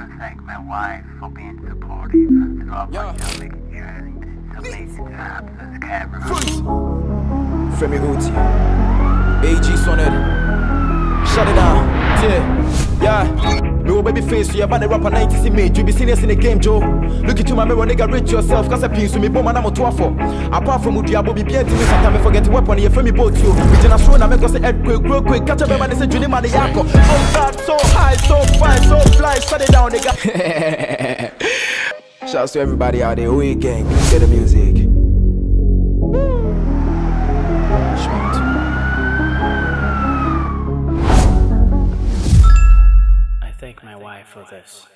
want to thank my wife for being supportive throughout Yeah. my filmmaking journey. It's amazing to have this camera. Femi. AG Sonnet. Shut it down. Yeah. Yeah. Will baby face, you're about the rapper 90 see me. You be seniors in the game, Joe. Look into my mirror, nigga, rate yourself. Cause a piece to me, bomb, and I'm a for. Apart from Udia, Bobby, bien to me, sometimes I forget to weapon, you feel me both you. We just throw, I make us say earthquake, real quick. Catch up, man, they say, Junie, man, the yako. Oh, God, so high, so fine, so. Shut it down, nigga. Shouts to everybody out there, we gang, get the music. I thank my wife for this.